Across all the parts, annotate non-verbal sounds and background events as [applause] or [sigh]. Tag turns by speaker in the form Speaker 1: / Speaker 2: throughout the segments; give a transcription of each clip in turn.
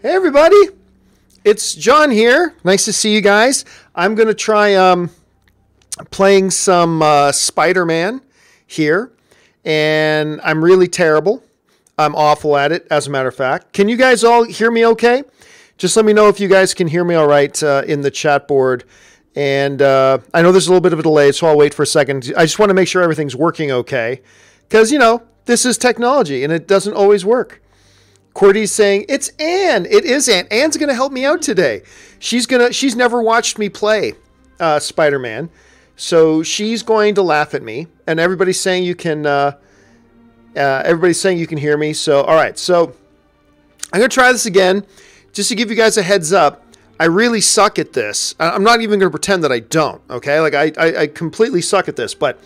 Speaker 1: Hey everybody, it's John here. Nice to see you guys. I'm gonna try um, playing some uh, Spider-Man here, and I'm really terrible. I'm awful at it, as a matter of fact. Can you guys all hear me okay? Just let me know if you guys can hear me all right uh, in the chat board. And uh, I know there's a little bit of a delay, so I'll wait for a second. I just want to make sure everything's working okay, because you know this is technology and it doesn't always work. Cordy's saying, It's Anne. It is Anne. Anne's going to help me out today. She's going to, she's never watched me play uh, Spider Man. So she's going to laugh at me. And everybody's saying you can, uh, uh, everybody's saying you can hear me. So, all right. So I'm going to try this again just to give you guys a heads up. I really suck at this. I'm not even going to pretend that I don't. Okay. Like I, I, I completely suck at this. But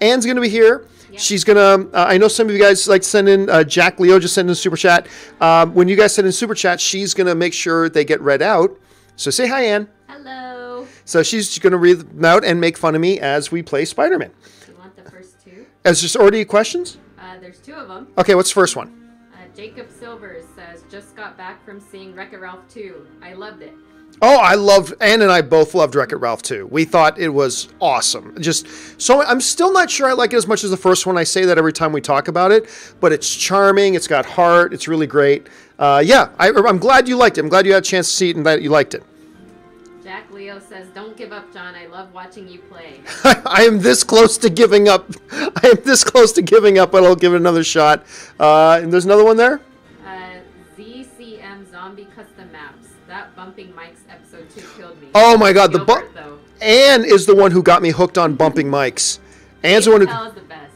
Speaker 1: Anne's going to be here. She's gonna. Uh, I know some of you guys like send in. Uh, Jack Leo just sent in super chat. Um, when you guys send in super chat, she's gonna make sure they get read out. So say hi, Anne.
Speaker 2: Hello.
Speaker 1: So she's gonna read them out and make fun of me as we play Spider-Man.
Speaker 2: Do you want the first two?
Speaker 1: Is there already questions?
Speaker 2: Uh, there's two of them.
Speaker 1: Okay, what's the first one?
Speaker 2: Uh, Jacob Silvers says, just got back from seeing Wreck-It Ralph 2. I loved it.
Speaker 1: Oh, I loved Anne and I both loved Wreck It Ralph too. We thought it was awesome. Just so I'm still not sure I like it as much as the first one. I say that every time we talk about it, but it's charming. It's got heart. It's really great. Uh, yeah, I, I'm glad you liked it. I'm glad you had a chance to see it and that you liked it.
Speaker 2: Jack Leo says, don't give up, John. I love watching you play. [laughs]
Speaker 1: I am this close to giving up. I am this close to giving up, but I'll give it another shot. Uh, and there's another one there.
Speaker 2: Uh, ZCM Zombie Custom Maps. That bumping
Speaker 1: Oh my God, the bu-
Speaker 2: though.
Speaker 1: Anne is the one who got me hooked on bumping mics. Anne's the one who.
Speaker 2: Is the best.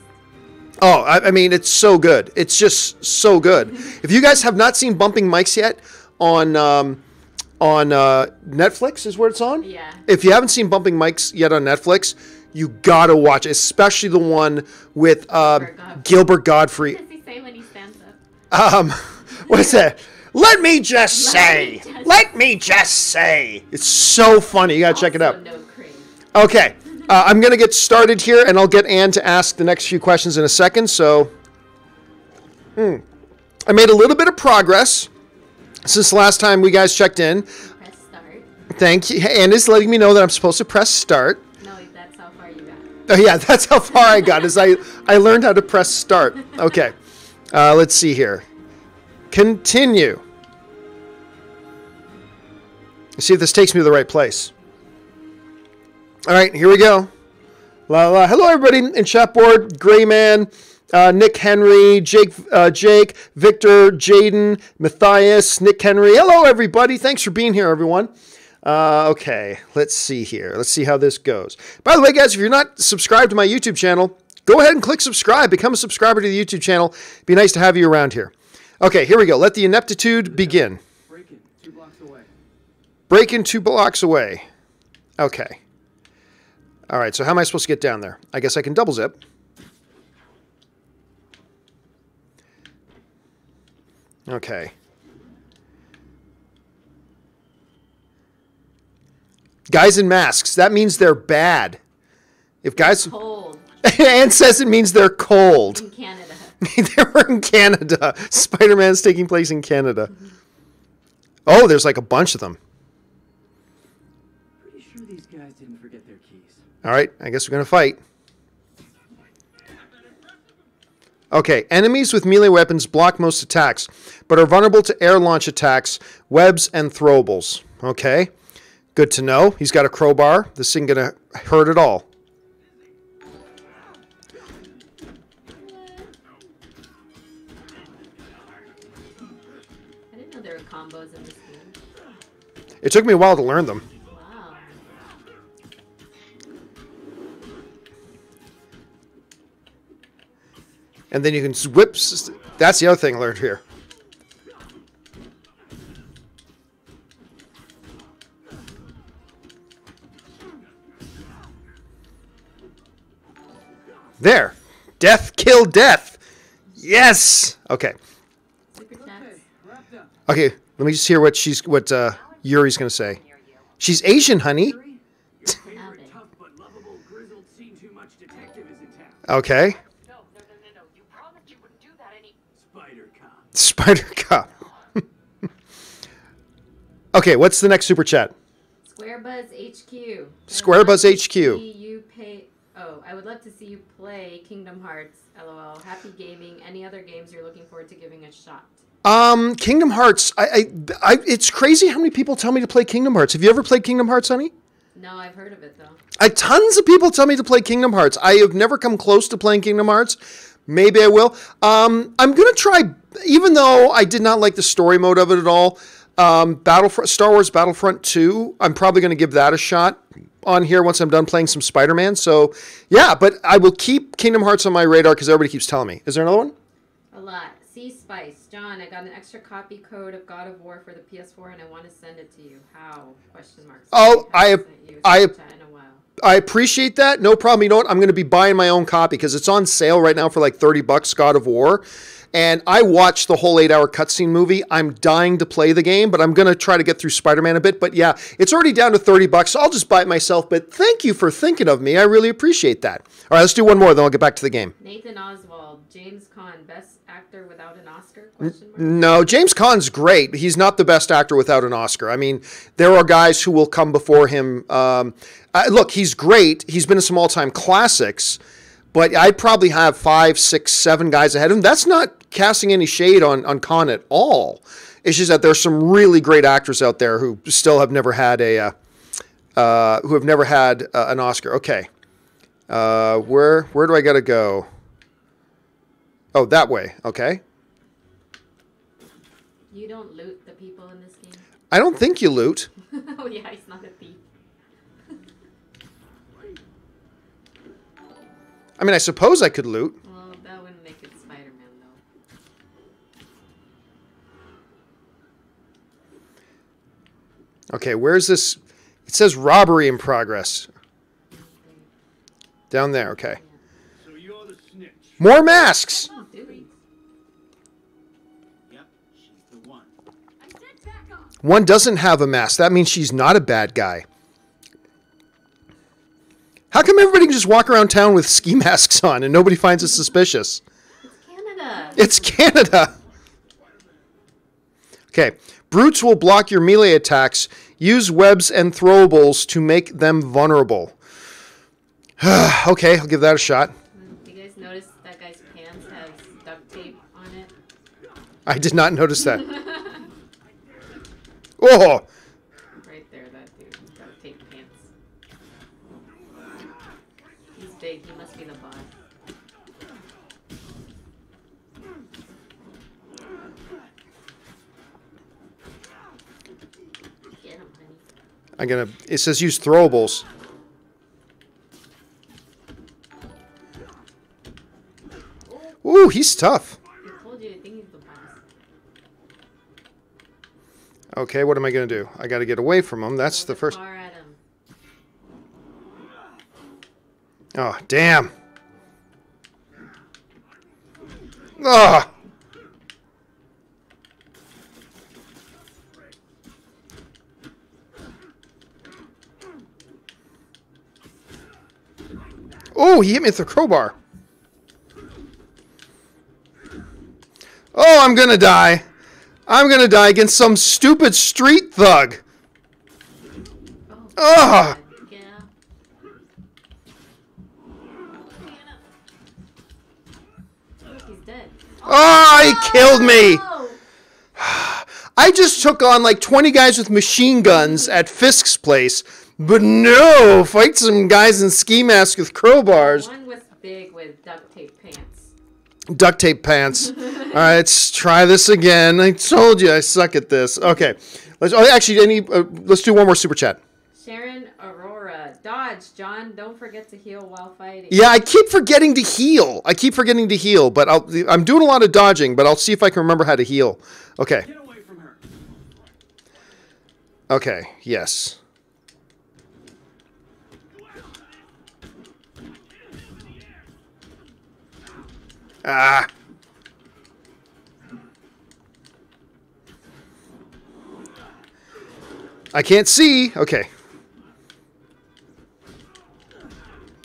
Speaker 1: Oh, I, I mean, it's so good. It's just so good. [laughs] If you guys have not seen Bumping Mics yet on um, on uh, Netflix, is where it's on.
Speaker 2: Yeah.
Speaker 1: If you haven't seen Bumping Mics yet on Netflix, you gotta watch, it, especially the one with um,
Speaker 2: Gilbert
Speaker 1: Gilbert
Speaker 2: Gottfried.
Speaker 1: Gottfried.
Speaker 2: What does he say when he stands up?
Speaker 1: Um, [laughs] what's that? Let me just
Speaker 2: Let
Speaker 1: say.
Speaker 2: me just-
Speaker 1: Let me just say. It's so funny. You gotta check it out.
Speaker 2: No.
Speaker 1: Okay, uh, I'm going to get started here, and I'll get Anne to ask the next few questions in a second. So, hmm. I made a little bit of progress since the last time we guys checked in.
Speaker 2: Press start.
Speaker 1: Thank you. Anne is letting me know that I'm supposed to press start.
Speaker 2: No, that's how far you got.
Speaker 1: Oh, yeah, [laughs] that's how far I got. Is I I learned how to press start. Okay, uh, let's see here. Continue. Let's see if this takes me to the right place. All right, here we go. La, la. Hello, everybody in chat board. Grayman, uh, Nick Henry, Jake, uh, Jake, Victor, Jaden, Matthias, Nick Henry. Hello, everybody. Thanks for being here, everyone. Uh, okay, let's see here. Let's see how this goes. By the way, guys, if you're not subscribed to my YouTube channel, go ahead and click subscribe. Become a subscriber to the YouTube channel. Be nice to have you around here. Okay, here we go. Let the ineptitude begin.
Speaker 3: Break
Speaker 1: in two blocks away. Okay. All right, so how am I supposed to get down there? I guess I can double zip. Okay. Guys in masks, that means they're bad. If guys.
Speaker 2: Cold [laughs]
Speaker 1: Anne says it means they're cold.
Speaker 2: in Canada. [laughs]
Speaker 1: they were in Canada. Spider Man's taking place in Canada. Mm-hmm. Oh, there's like a bunch of them. All right, I guess we're going to fight. Okay, enemies with melee weapons block most attacks, but are vulnerable to air launch attacks, webs, and throwables. Okay, good to know. He's got a crowbar. This thing going to hurt it all.
Speaker 2: I didn't know there were combos in this game.
Speaker 1: It took me a while to learn them. And then you can whip. That's the other thing I learned here. There. Death kill death. Yes. Okay.
Speaker 2: Super chats.
Speaker 3: Wrapped up.
Speaker 1: Okay. Let me just hear what she's what uh, Yuri's gonna say. She's Asian, honey. [laughs]
Speaker 3: Your favorite tough but lovable grizzled seen too much detective is in town.
Speaker 1: Okay.
Speaker 4: No, no, no, no, no. You promised you wouldn't do that any.
Speaker 3: Spider [laughs] Cop. [laughs]
Speaker 1: Okay, what's the next super chat?
Speaker 2: Squarebuzz HQ.
Speaker 1: Squarebuzz HQ.
Speaker 2: You pay. Oh, I would love to see you play Kingdom Hearts. LOL. Happy gaming. Any other games you're looking forward to giving a shot?
Speaker 1: Um, Kingdom Hearts. I, I, I, it's crazy how many people tell me to play Kingdom Hearts. Have you ever played Kingdom Hearts, honey?
Speaker 2: No, I've heard of it though.
Speaker 1: I tons of people tell me to play Kingdom Hearts. I have never come close to playing Kingdom Hearts. Maybe I will. Um, I'm gonna try, even though I did not like the story mode of it at all. Um, Battlefront, Star Wars Battlefront 2. I'm probably gonna give that a shot on here once I'm done playing some Spider-Man. So, yeah, but I will keep Kingdom Hearts on my radar because everybody keeps telling me. Is there another one?
Speaker 2: A lot. Sea Spice. John, I got an extra copy code of God of War for the PS4 and I want to send it to you. How? Question mark.
Speaker 1: Oh, I-
Speaker 2: haven't sent you a
Speaker 1: I- I appreciate that. No problem. You know what? I'm going to be buying my own copy because it's on sale right now for like 30 bucks, God of War. And I watched the whole eight hour cutscene movie. I'm dying to play the game, but I'm going to try to get through Spider Man a bit. But yeah, it's already down to 30 bucks. So I'll just buy it myself. But thank you for thinking of me. I really appreciate that. All right, let's do one more, then I'll get back to the game.
Speaker 2: Nathan Oswald, James Caan, best actor without an Oscar? Question.
Speaker 1: No, James Caan's great. He's not the best actor without an Oscar. I mean, there are guys who will come before him. Um, uh, look, he's great. He's been in some all time classics, but I'd probably have five, six, seven guys ahead of him. That's not casting any shade on, on Caan at all. It's just that there's some really great actors out there who still have never had a, uh, uh, who have never had uh, an Oscar. Okay, uh, where where do I gotta go? Oh, that way. Okay.
Speaker 2: You don't loot the people in this game?
Speaker 1: I don't think you loot. [laughs]
Speaker 2: oh yeah, he's not a thief.
Speaker 1: I mean, I suppose I could loot.
Speaker 2: Well, that wouldn't make it Spider-Man though.
Speaker 1: Okay, where's this? It says robbery in progress. Down there, okay.
Speaker 3: So you're the snitch.
Speaker 1: More masks!
Speaker 4: One
Speaker 1: doesn't have a mask. That means she's not a bad guy. How come everybody can just walk around town with ski [laughs] masks on and nobody finds it suspicious?
Speaker 2: It's Canada.
Speaker 1: It's Canada. Okay. Brutes will block your melee attacks. Use webs and throwables to make them vulnerable. [sighs] okay, I'll give that a shot.
Speaker 2: You guys notice that guy's pants has duct tape on it?
Speaker 1: I did not notice that. [laughs] Oh,
Speaker 2: Right there, that dude. Duct tape pants. He's big. He must be the boss. Get him, honey.
Speaker 1: I'm gonna. It says use throwables. Ooh, he's tough.
Speaker 2: I told you, I think he's the boss.
Speaker 1: Okay, what am I gonna do? I got to get away from him. That's the first.
Speaker 2: Car at him.
Speaker 1: Oh, damn. Ah. Oh, he hit me with the crowbar. Oh, I'm gonna die. I'm gonna die against some stupid street thug.
Speaker 2: Dead.
Speaker 1: Oh, ah, he killed me. I just took on like 20 guys with machine guns at Fisk's place, but no, fight some guys in ski masks with crowbars,
Speaker 2: duct tape pants. [laughs]
Speaker 1: All right, let's try this again. I told you I suck at this. Okay, let's. Oh, actually, any. Uh, let's do one more super chat.
Speaker 2: Sharon Aurora. Dodge, John. Don't forget to heal while fighting.
Speaker 1: Yeah, I keep forgetting to heal. I keep forgetting to heal, but I'll, I'm doing a lot of dodging. But I'll see if I can remember how to heal. Okay.
Speaker 3: Get away from her.
Speaker 1: Okay. Yes. Ah. I can't see. Okay.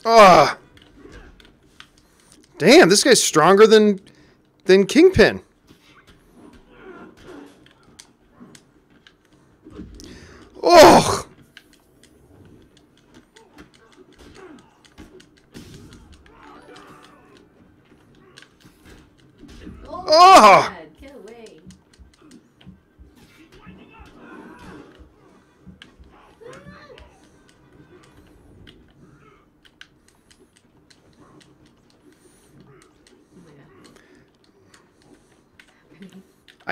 Speaker 1: Ah. Damn, this guy's stronger than than Kingpin.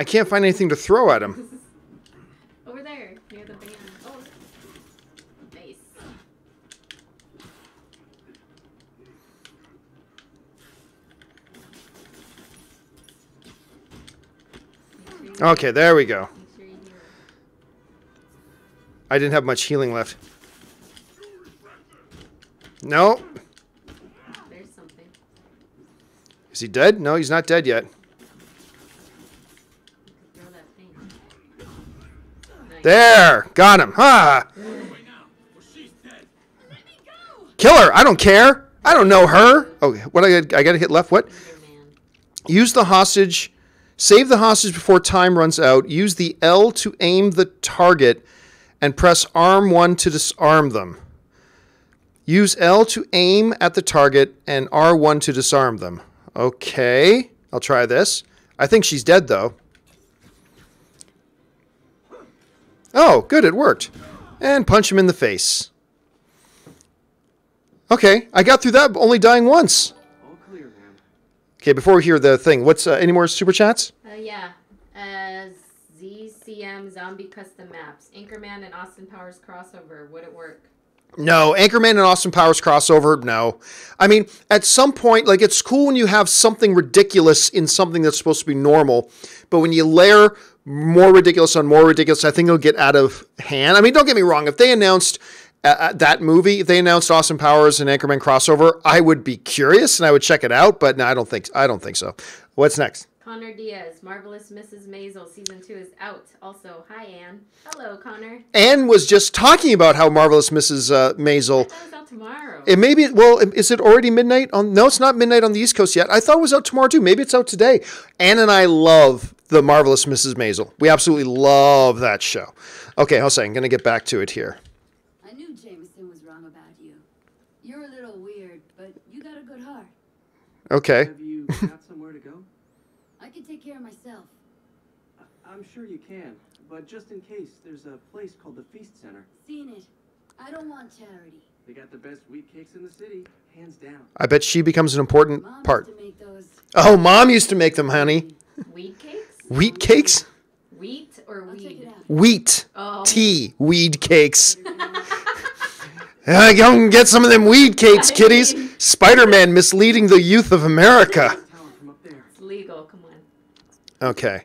Speaker 1: Can't find anything to throw at him. [laughs]
Speaker 2: Over there, near the van. Oh, nice. Make sure you-
Speaker 1: Okay, there we go.
Speaker 2: make sure you heal.
Speaker 1: I didn't have much healing left. No.
Speaker 2: There's.
Speaker 1: Is he dead? No, he's not dead yet.
Speaker 2: Throw that thing. Nice.
Speaker 1: There! Got him. Ha! Kill her! I don't care! I don't know her! Oh, what I, I gotta hit left? What? Use the hostage. Save the hostage before time runs out. Use the L to aim the target and press R1 to disarm them. Use L to aim at the target and R1 to disarm them. Okay, I'll try this. I think she's dead though. Oh, good, it worked. And punch him in the face. Okay, I got through that only dying once.
Speaker 4: Clear.
Speaker 1: Okay, before we hear the thing, what's uh, any more super chats?
Speaker 2: Uh, yeah. Uh, ZCM Zombie Custom Maps. Anchorman and Austin Powers crossover. Would it work?
Speaker 1: No, Anchorman and Austin Powers crossover. No, I mean at some point, like it's cool when you have something ridiculous in something that's supposed to be normal, but when you layer more ridiculous on more ridiculous, I think it'll get out of hand. I mean, don't get me wrong. If they announced uh, uh, that movie, if they announced Austin Powers and Anchorman crossover, I would be curious and I would check it out. But no, I don't think I don't think so. What's next?
Speaker 2: Connor Diaz. Marvelous Mrs. Maisel season two is out. Also, hi Anne. Hello, Connor.
Speaker 1: Anne was just talking about how marvelous Mrs. Uh, Maisel.
Speaker 2: Out tomorrow.
Speaker 1: It may be well. Is it already midnight on? No, it's not midnight on the East Coast yet. I thought it was out tomorrow too. Maybe it's out today. Anne and I love the marvelous Mrs. Maisel. We absolutely love that show. Okay, Jose, I'm gonna get back to it here.
Speaker 5: I knew Jameson was wrong about you. You're a little weird, but you got a good heart.
Speaker 1: Okay.
Speaker 4: Have you got somewhere to go? [laughs]
Speaker 5: I can take care of myself.
Speaker 4: I- I'm sure you can, but just in case, there's a place called the Feast Center.
Speaker 5: Seen it. I don't want charity.
Speaker 4: They got the best wheat cakes in the city, hands down.
Speaker 1: I bet she becomes an important
Speaker 5: Mom
Speaker 1: part.
Speaker 5: used to make those.
Speaker 1: Oh, mom used to make them, honey.
Speaker 2: Wheat cakes?
Speaker 1: Wheat cakes?
Speaker 2: Wheat or
Speaker 5: I'll
Speaker 2: weed?
Speaker 1: Wheat.
Speaker 2: Oh.
Speaker 1: Tea. Weed cakes. [laughs] Uh, Go and get some of them weed cakes, kiddies. Spider Man misleading the youth of America.
Speaker 4: Tower from up there.
Speaker 2: It's legal. Come on.
Speaker 1: Okay.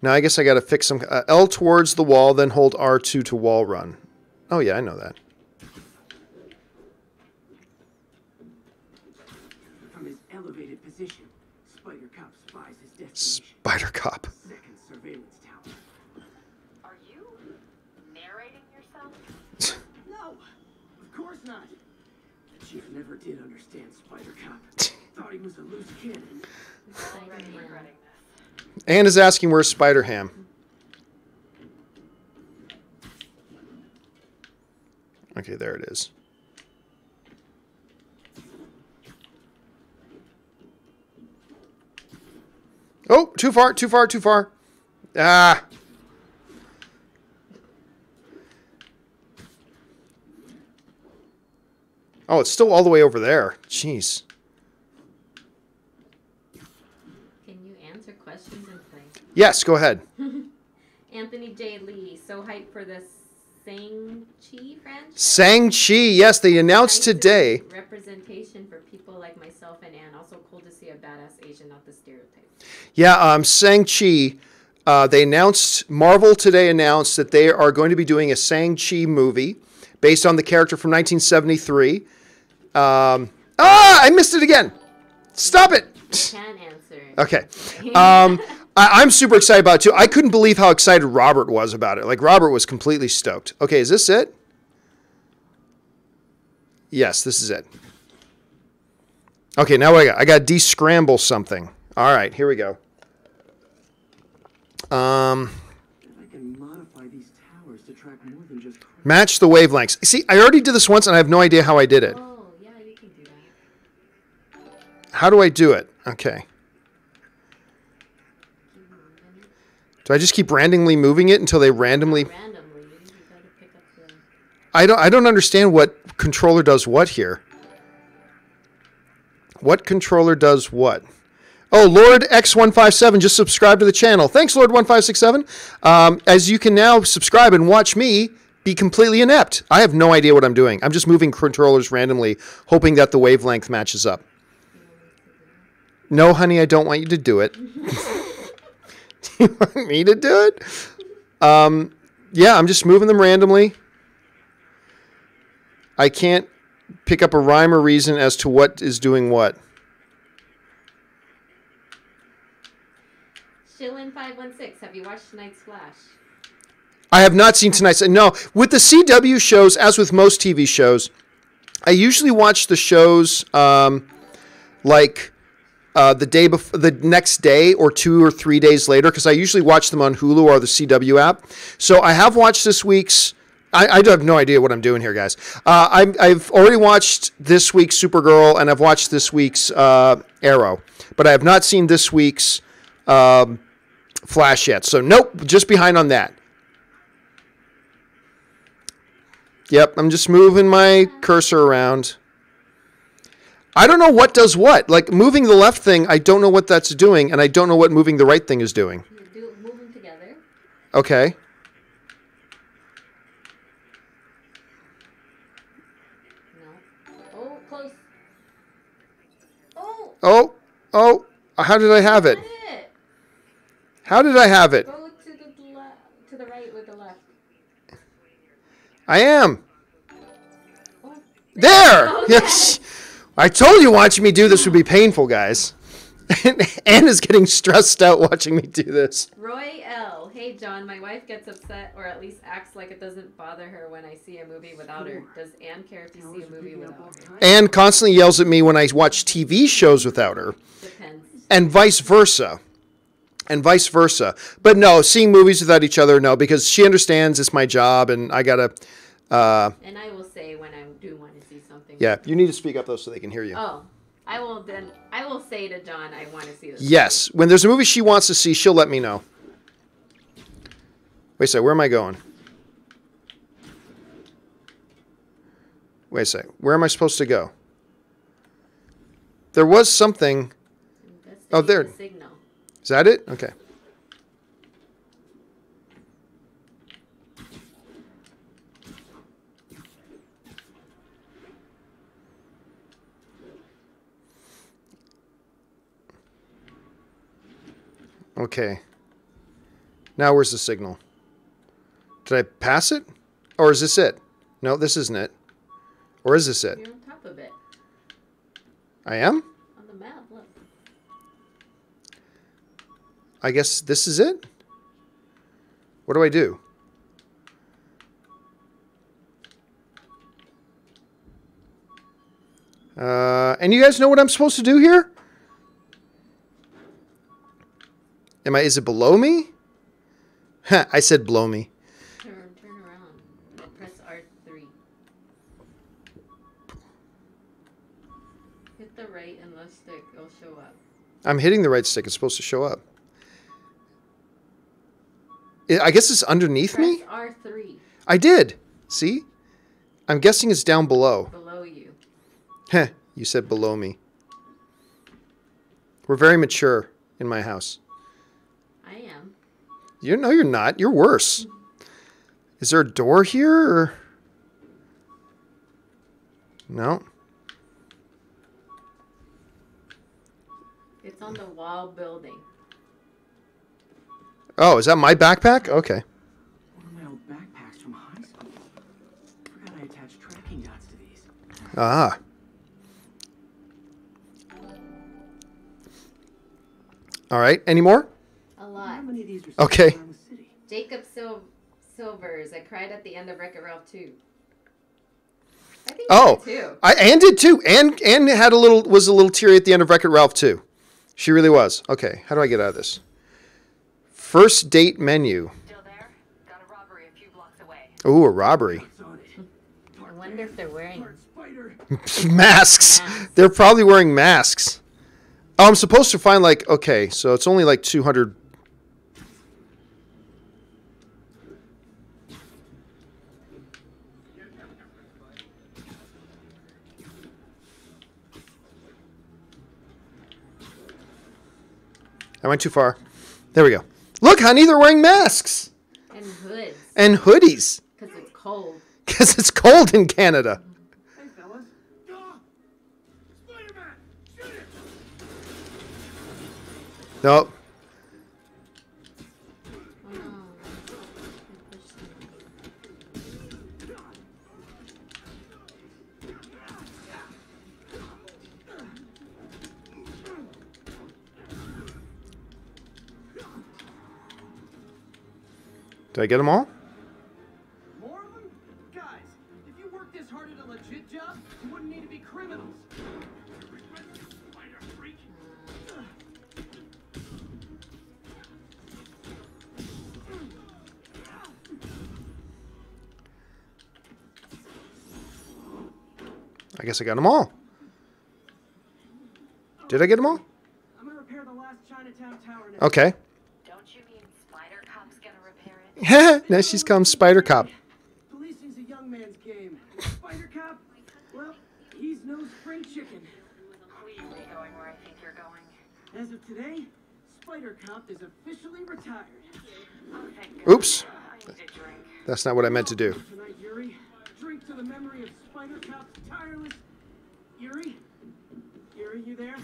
Speaker 1: Now I guess I got to fix some. Uh, L towards the wall, then hold R2 to wall run. Oh, yeah, I know that.
Speaker 3: From his elevated position, Spider Cop spies his destination.
Speaker 1: Spider Cop.
Speaker 3: Second surveillance tower.
Speaker 6: Are you narrating yourself?
Speaker 3: No, of course not. The chief never did understand Spider Cop. Thought he was a loose cannon.
Speaker 1: Is asking where's Spider Ham. Okay, there it is. Oh, too far, too far, too far. Ah. Oh, it's still all the way over there. Jeez.
Speaker 2: Can you answer questions and play?
Speaker 1: Yes, go ahead. [laughs]
Speaker 2: Anthony J. Lee, so hyped for the Shang-Chi franchise.
Speaker 1: Shang-Chi, yes, they announced
Speaker 2: Nice
Speaker 1: today.
Speaker 2: Representation for people like myself and Anne. Also cool to see a badass Asian, not the stereotype.
Speaker 1: Yeah, um, Shang-Chi, uh, they announced, Marvel today announced that they are going to be doing a Shang-Chi movie based on the character from 1973. Um, ah, I missed it again. Stop it.
Speaker 2: Can answer.
Speaker 1: Okay. [laughs] Um, I, I'm super excited about it too. I couldn't believe how excited Robert was about it. Like, Robert was completely stoked. Okay, is this it? Yes, this is it. Okay, now what I got? I got to descramble something. All right, here we go. Um,
Speaker 4: I can modify these towers to track more than just
Speaker 1: Match the wavelengths. See, I already did this once and I have no idea how I did it.
Speaker 2: Oh, yeah, you can do that.
Speaker 1: How do I do it? Okay.
Speaker 2: Keep moving.
Speaker 1: Do I just keep randomly moving it until they randomly
Speaker 2: Randomly, you gotta pick up the.
Speaker 1: I don't I don't understand what controller does what here. What controller does what? Oh, Lord X157 just subscribe to the channel. Thanks, Lord1567. Um, as you can now subscribe and watch me be completely inept. I have no idea what I'm doing. I'm just moving controllers randomly, hoping that the wavelength matches up. No, honey, I don't want you to do it. [laughs] [laughs] do you want me to do it? Um, yeah, I'm just moving them randomly. I can't pick up a rhyme or reason as to what is doing what.
Speaker 2: Shillin516, have you watched tonight's Flash?
Speaker 1: I have not seen tonight's. No, with the CW shows, as with most TV shows, I usually watch the shows um, like uh, the day before, the next day, or two or three days later, because I usually watch them on Hulu or the CW app. So I have watched this week's. I, I have no idea what I'm doing here, guys. Uh, I'm, I've already watched this week's Supergirl, and I've watched this week's uh, Arrow, but I have not seen this week's um, Flash yet. So nope, just behind on that. Yep, I'm just moving my cursor around. I don't know what does what. Like moving the left thing, I don't know what that's doing, and I don't know what moving the right thing is doing.
Speaker 2: Do move them together.
Speaker 1: Okay.
Speaker 2: No. Oh, close. Oh,
Speaker 1: Oh, oh, how did I have it?
Speaker 2: it.
Speaker 1: How did I have it?
Speaker 2: Go to the left, to the right with the left.
Speaker 1: I am.
Speaker 2: Oh,
Speaker 1: There! [laughs]
Speaker 2: Okay.
Speaker 1: Yes. I told you watching me do this would be painful, guys. [laughs] Anna's getting stressed out watching me do this.
Speaker 2: Roy L. Hey John, my wife gets upset or at least acts like it doesn't bother her when I see a movie without her. Does Anne care if you see a movie without her?
Speaker 1: Anne constantly yells at me when I watch TV shows without her.
Speaker 2: Depends.
Speaker 1: and vice versa. And vice versa. But no, seeing movies without each other, no, because she understands it's my job and I gotta. Uh,
Speaker 2: And I will say when I do want to see something.
Speaker 1: Yeah, you need to speak up though so they can hear you.
Speaker 2: Oh, I will then. I will say to John, I want to see this.
Speaker 1: Yes, when there's a movie she wants to see, she'll let me know. Wait a sec, where am I going? Wait a sec, where am I supposed to go? There was something.
Speaker 2: That's
Speaker 1: Oh,
Speaker 2: the
Speaker 1: there.
Speaker 2: Signal.
Speaker 1: Is that it? Okay. Okay. Now where's the signal? Did I pass it? Or is this it? No, this isn't it. Or is this it?
Speaker 2: You're on top of it
Speaker 1: I am?
Speaker 2: on the map. Look.
Speaker 1: I guess this is it? What do I do? Uh, and you guys know what I'm supposed to do here? Am I? Is it below me? Huh, I said below me.
Speaker 2: Turn, turn around. Press R three. Hit the right and left stick. It'll show up.
Speaker 1: I'm hitting the right stick. It's supposed to show up. I guess it's underneath
Speaker 2: Press
Speaker 1: me.
Speaker 2: R three
Speaker 1: I did. See? I'm guessing it's down below.
Speaker 2: below you.
Speaker 1: Heh, you said below me. We're very mature in my house.
Speaker 2: I.
Speaker 1: You know you're not. You're worse. Is there a door here or No.
Speaker 2: It's on the wall building.
Speaker 1: Oh, is that my backpack? Okay.
Speaker 4: One of my old backpacks from high school. Forgot I attached tracking dots to these.
Speaker 1: Ah. All right. Any more?
Speaker 2: A lot.
Speaker 4: How many of these are
Speaker 1: Okay.
Speaker 4: around the city?
Speaker 2: Jacob Sil- Silvers. I cried at the end of Wreck It Ralph 2. I think
Speaker 1: Oh,
Speaker 2: I did too.
Speaker 1: I Anne did too. Anne Anne had a little was a little teary at the end of Wreck-It Ralph too. She really was. Okay, how do I get out of this? First date menu.
Speaker 6: Still there? Got a robbery a few blocks away.
Speaker 1: Ooh, a robbery.
Speaker 2: I wonder if they're wearing. [laughs]
Speaker 1: Masks.
Speaker 2: Masks.
Speaker 1: They're probably wearing masks. Oh, I'm supposed to find like okay, so it's only like 200. I went too far. There we go. Look, honey, they're wearing masks
Speaker 2: And hoods.
Speaker 1: and hoodies
Speaker 2: Because it's cold.
Speaker 1: because it's cold in Canada.
Speaker 4: Hey, fellas.
Speaker 3: Spider-Man! Shoot it!
Speaker 1: Nope. Did I get them all?
Speaker 4: More of them? Guys, if you worked this hard at a legit job, you wouldn't need to be criminals.
Speaker 1: I guess I got them all. Did I get them all?
Speaker 4: I'm gonna repair the last Chinatown tower now.
Speaker 1: Okay.
Speaker 6: Don't you mean Spider Cop's gonna repair it? [laughs]
Speaker 1: now she's come Spider Cop.
Speaker 4: Policing's a young man's game. Spider Cop? Well, he's no spring chicken.
Speaker 6: Please be going where I think you're going.
Speaker 4: As of today, Spider Cop is officially retired.
Speaker 6: Oh.
Speaker 1: Oops.
Speaker 6: I need a drink.
Speaker 1: That's not what I meant to do.
Speaker 4: Tonight, Yuri, drink to the memory of Spider Cop's tireless. Yuri? Yuri, you there?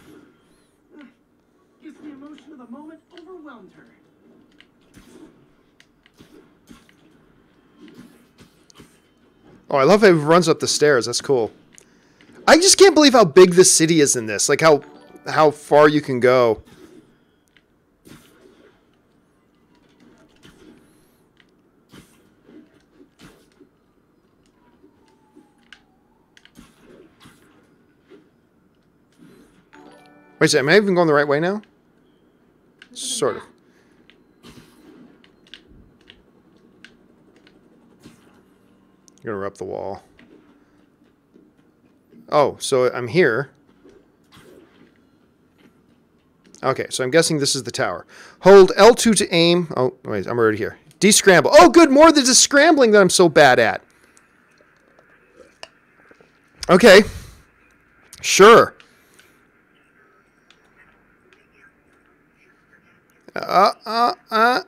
Speaker 4: Guess the emotion of the moment overwhelmed her.
Speaker 1: Oh, I love how he runs up the stairs. That's cool. I just can't believe how big this city is in this. Like how how far you can go. Wait a second, am I even going the right way now? Sort of. You're gonna rub the wall. Oh, so I'm here. Okay, so I'm guessing this is the tower. Hold L2 to aim. Oh, wait, I'm already here. Descramble. Oh, good, more than the scrambling that I'm so bad at. Okay. Sure. Uh, uh, uh.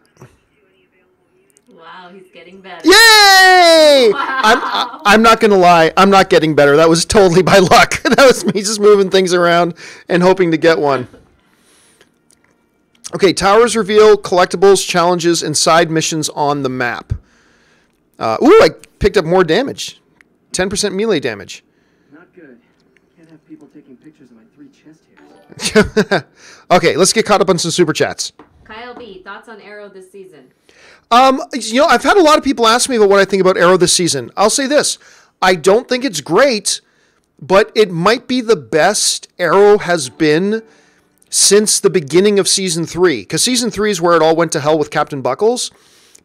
Speaker 2: Wow, he's getting better.
Speaker 1: Yay!
Speaker 2: Wow.
Speaker 1: I'm, I, I'm not going to lie. I'm not getting better. That was totally by [laughs] luck. [laughs] that was me just moving things around and hoping to get one. Okay, towers reveal collectibles, challenges, and side missions on the map. Uh, ooh, I picked up more damage. 10% melee damage.
Speaker 4: Not good. Can't have people taking pictures of my three chest hairs. [laughs]
Speaker 1: okay, let's get caught up on some super chats.
Speaker 2: Kyle B, thoughts on Arrow this season?
Speaker 1: Um, you know, I've had a lot of people ask me about what I think about Arrow this season. I'll say this: I don't think it's great, but it might be the best Arrow has been since the beginning of season three. Because season three is where it all went to hell with Captain Buckles.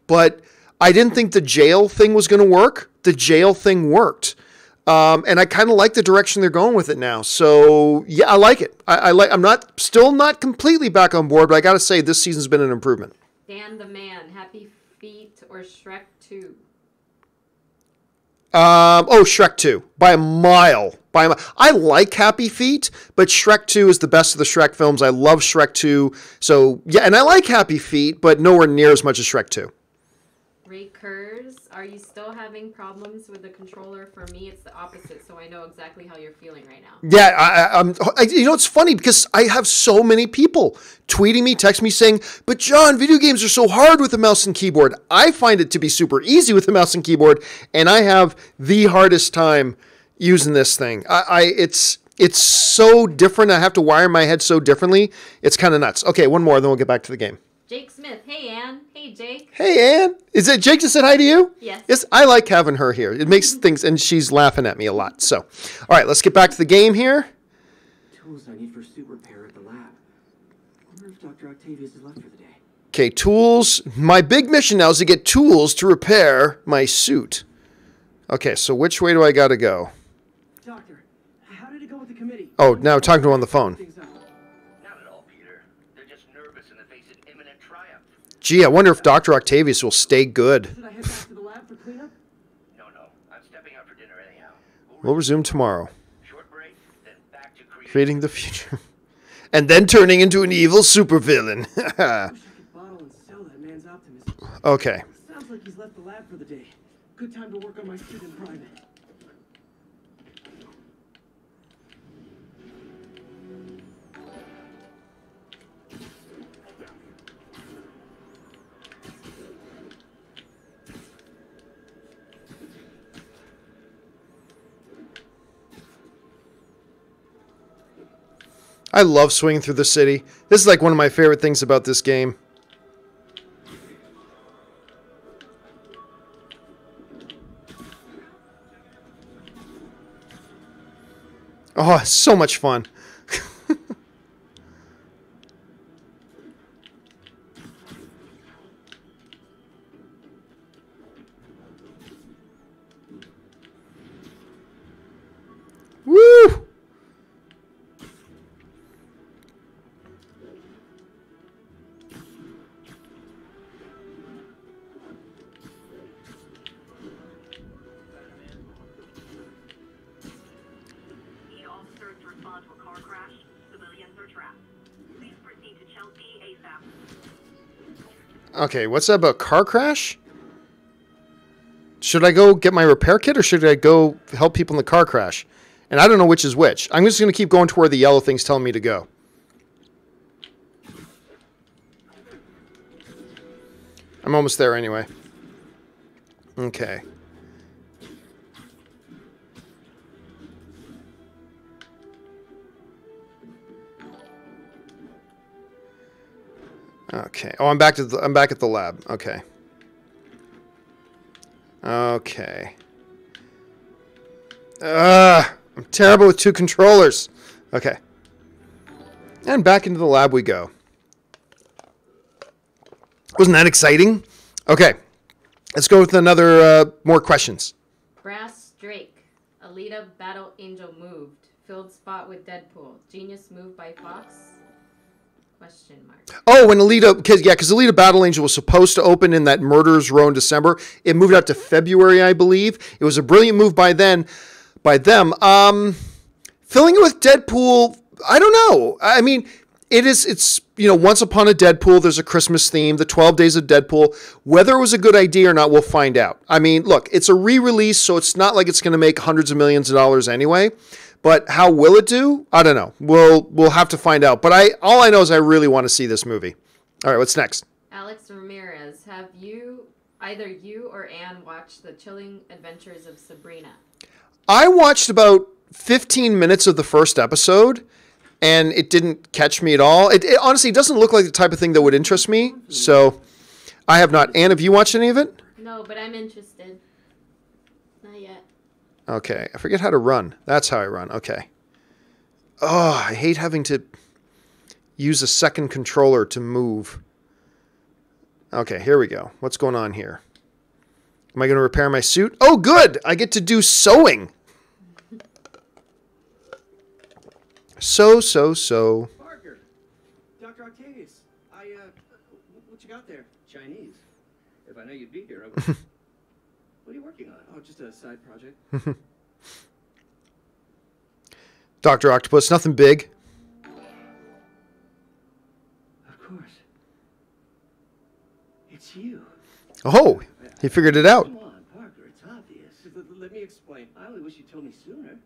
Speaker 1: But I didn't think the jail thing was going to work. The jail thing worked. Um, and I kind of like the direction they're going with it now. So yeah, I like it. I, I like. I'm not still not completely back on board, but I got to say this season's been an improvement.
Speaker 2: Dan the Man, Happy Feet or Shrek 2?
Speaker 1: Um, oh, Shrek 2 by a mile. By a mi- I like Happy Feet, but Shrek 2 is the best of the Shrek films. I love Shrek 2. So, yeah, and I like Happy Feet, but nowhere near as much as Shrek 2.
Speaker 2: Kurz, are you still having problems with the controller? For me, it's the opposite, so I know exactly how you're feeling right now.
Speaker 1: Yeah, I, I'm. You know, it's funny because I have so many people tweeting me, text me saying, "But John, video games are so hard with the mouse and keyboard." I find it to be super easy with the mouse and keyboard, and I have the hardest time using this thing. I, I it's it's so different. I have to wire my head so differently. It's kind of nuts. Okay, one more, then we'll get back to the game.
Speaker 2: Jake Smith, hey Anne, hey Jake.
Speaker 1: Hey, Anne. Is it Jake just said hi to you?
Speaker 2: Yes.
Speaker 1: Yes, I like having her here. It makes things, and she's laughing at me a lot. So, all right, let's get back to the game here.
Speaker 4: Tools I need for suit repair at the lab. wonder if Dr. Octavius is left for the day.
Speaker 1: Okay, tools. My big mission now is to get tools to repair my suit. Okay, so which way do I got to go?
Speaker 4: Doctor, how did it go with the committee?
Speaker 1: Oh, now talking to him on the phone. Gee, I wonder if Dr. Octavius will stay good.
Speaker 4: Should I head back to the lab for cleanup?
Speaker 3: No, no. I'm stepping out for dinner anyhow.
Speaker 1: We'll resume tomorrow.
Speaker 3: Short break, then back to creating.
Speaker 1: Creating the future. [laughs] And then turning into an evil supervillain. [laughs]
Speaker 4: Wish I could bottle and sell that man's optimism.
Speaker 1: okay.
Speaker 4: Sounds like he's left the lab for the day. Good time to work on my suit in private.
Speaker 1: I love swinging through the city. This is like one of my favorite things about this game. Oh, so much fun. Okay, what's that about car crash? Should I go get my repair kit or should I go help people in the car crash? And I don't know which is which. I'm just going to keep going to where the yellow thing's telling me to go. I'm almost there anyway. Okay. Okay. Oh, I'm back to the, I'm back at the lab. Okay. Okay. Uh, I'm terrible with two controllers. Okay. And back into the lab we go. Wasn't that exciting? Okay. Let's go with another uh, more questions.
Speaker 2: Brass Drake. Alita Battle Angel moved. Filled spot with Deadpool. Genius move by Fox? Question mark.
Speaker 1: Oh, when Alita, because yeah, because Alita Battle Angel was supposed to open in that Murderers Row in December. It moved out to February, I believe. It was a brilliant move by then, by them. Um, filling it with Deadpool, I don't know. I mean, it is. It's you know, once upon a Deadpool, there's a Christmas theme. The Twelve Days of Deadpool. Whether it was a good idea or not, we'll find out. I mean, look, it's a re-release, so it's not like it's going to make hundreds of millions of dollars anyway. But how will it do? I don't know. We'll we'll have to find out. But I all I know is I really want to see this movie. All right, what's next?
Speaker 2: Alex Ramirez. Have you, either you or Anne, watched The Chilling Adventures of Sabrina?
Speaker 1: I watched about 15 minutes of the first episode and it didn't catch me at all. It, it honestly doesn't look like the type of thing that would interest me. So I have not. Anne, have you watched any of it?
Speaker 2: No, but I'm interested.
Speaker 1: Okay. I forget how to run. That's how I run. Okay. Oh, I hate having to use a second controller to move. Okay, here we go. What's going on here? Am I going to repair my suit? Oh, good. I get to do sewing. So, so, so.
Speaker 4: Parker, Dr. Octavius, I, uh, what you got there?
Speaker 3: Chinese. If I know you'd be here, I would. [laughs] what are you working on?
Speaker 4: Oh, just a side project. [laughs]
Speaker 1: Dr. Octopus, nothing big.
Speaker 3: Of course. It's you.
Speaker 1: Oh, he figured it out.
Speaker 3: Come on, Parker. It's obvious.
Speaker 4: Let, me explain.
Speaker 3: I only wish you'd told me sooner.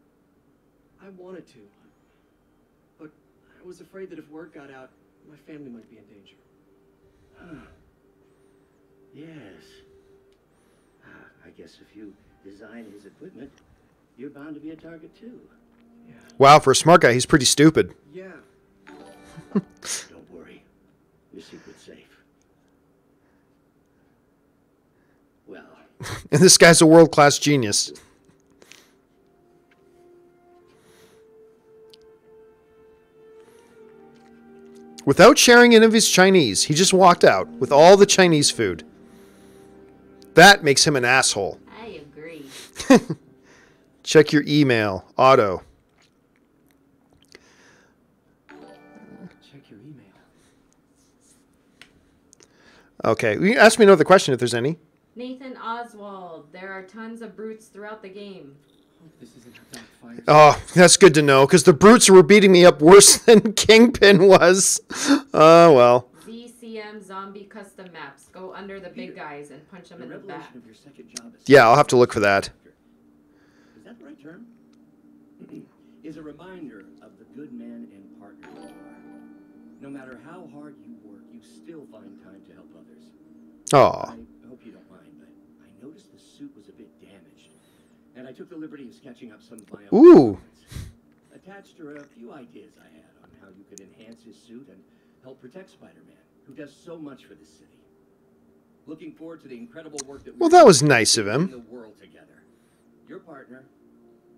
Speaker 4: I wanted to, but I was afraid that if word got out, my family might be in danger. [sighs]
Speaker 3: Yes. Ah, I guess if you design his equipment, you're bound to be a target too.
Speaker 4: Yeah.
Speaker 1: Wow, for a smart guy, he's pretty stupid.
Speaker 4: Yeah. [laughs]
Speaker 3: Don't worry. Your secret's safe. Well, [laughs]
Speaker 1: And this guy's a world class genius. Without sharing any of his Chinese, he just walked out with all the Chinese food. That makes him an asshole.
Speaker 2: I [laughs] agree.
Speaker 1: Check your email. Otto.
Speaker 3: Check your email.
Speaker 1: Okay. You ask me another question if there's any.
Speaker 2: Nathan Oswald. There are tons of brutes throughout the game.
Speaker 3: This isn't a backfire.
Speaker 1: Oh, that's good to know because the brutes were beating me up worse [laughs] than Kingpin was. Oh, well.
Speaker 2: ZCM zombie custom maps. Go under the big guys and punch them
Speaker 3: The
Speaker 2: in the back.
Speaker 3: of your second job as
Speaker 1: Yeah, I'll have to look for that.
Speaker 3: Is that the right term? [clears throat] is a reminder of the good man and partner you are. No matter how hard you work, you still find time to help others.
Speaker 1: Oh,
Speaker 3: I hope you don't mind, but I noticed the suit was a bit damaged, and I took the liberty of sketching up some violent
Speaker 1: Ooh.
Speaker 3: elements. Attached are a few ideas I had on how you could enhance his suit and help protect Spider-Man, who does so much for the city. Looking forward to the incredible work that
Speaker 1: Well, that was nice of him.
Speaker 3: the world together. Your partner